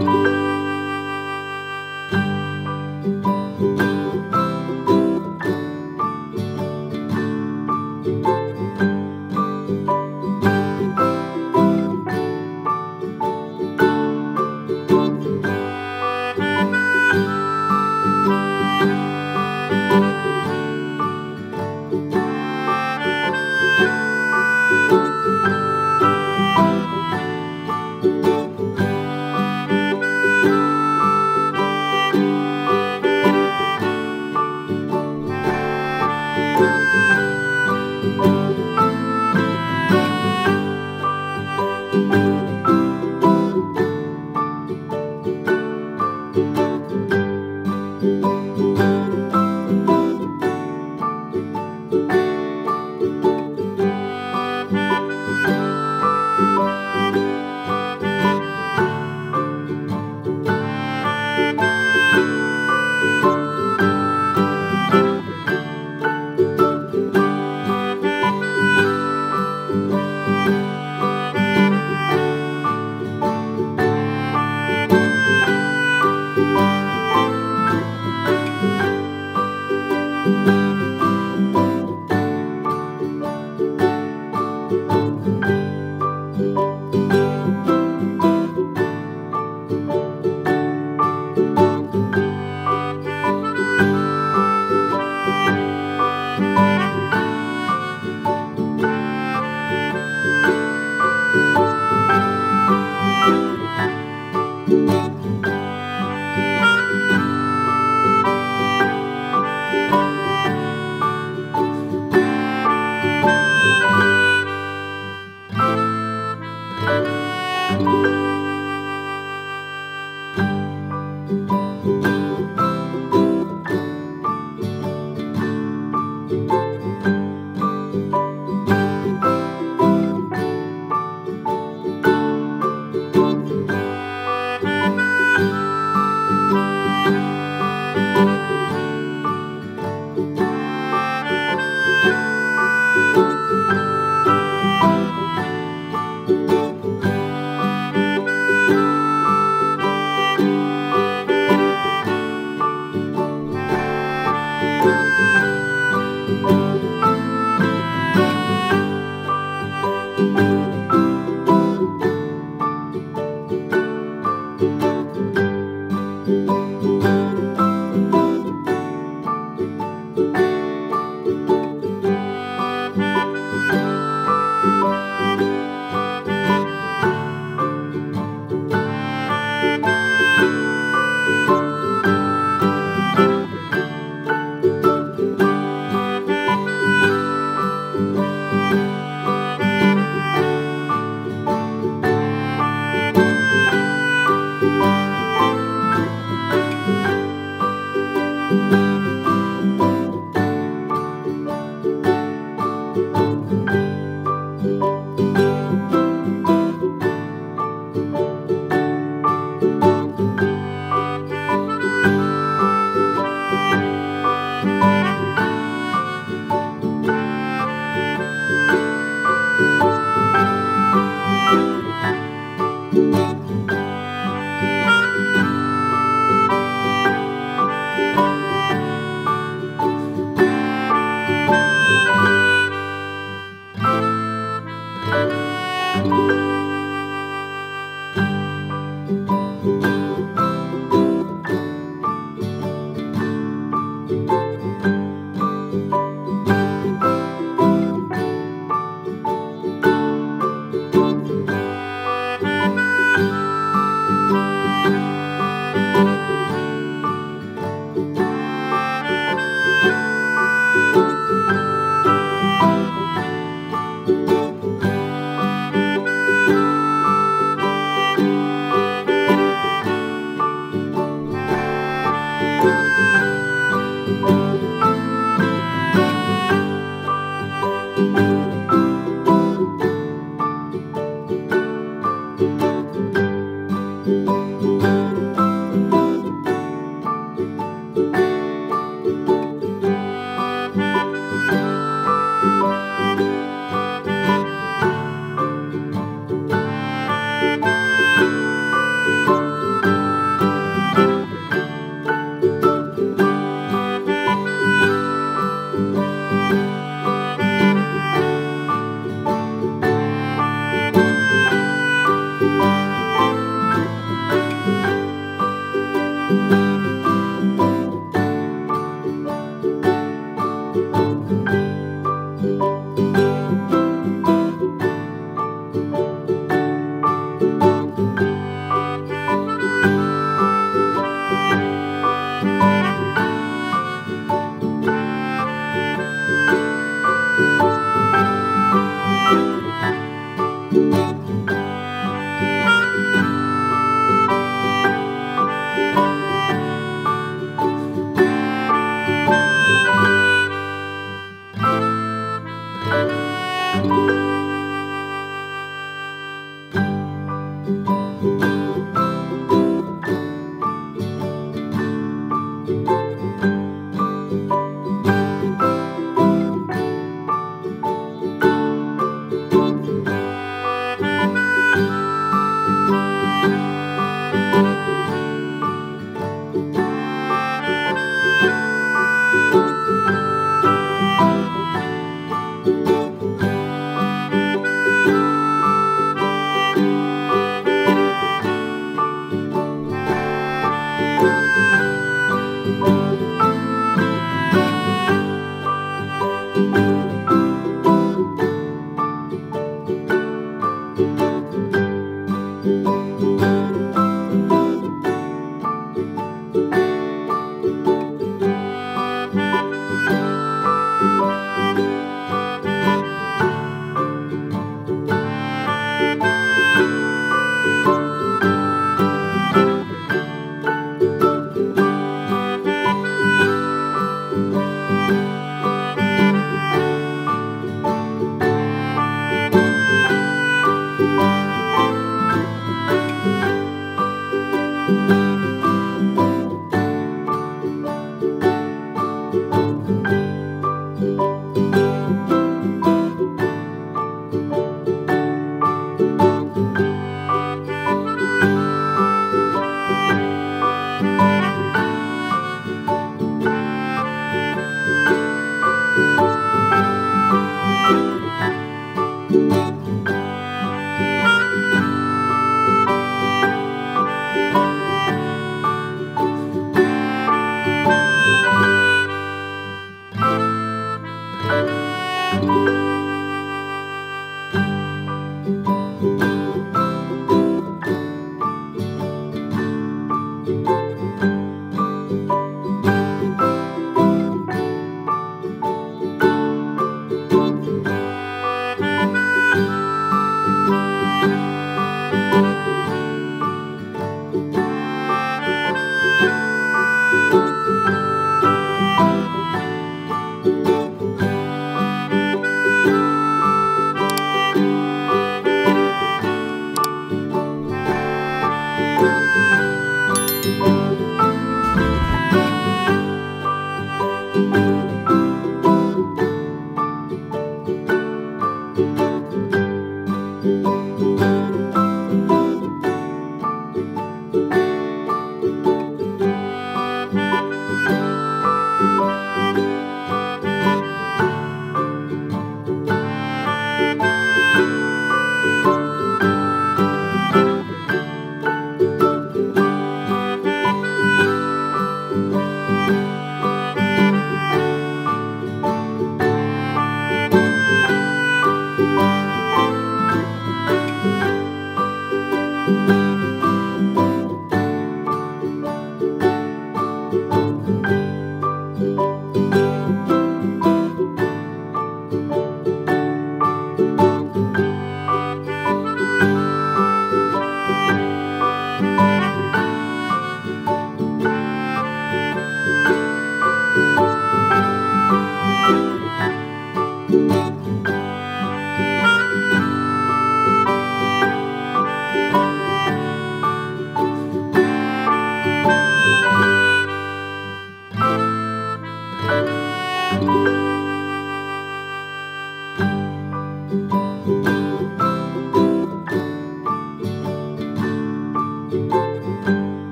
Música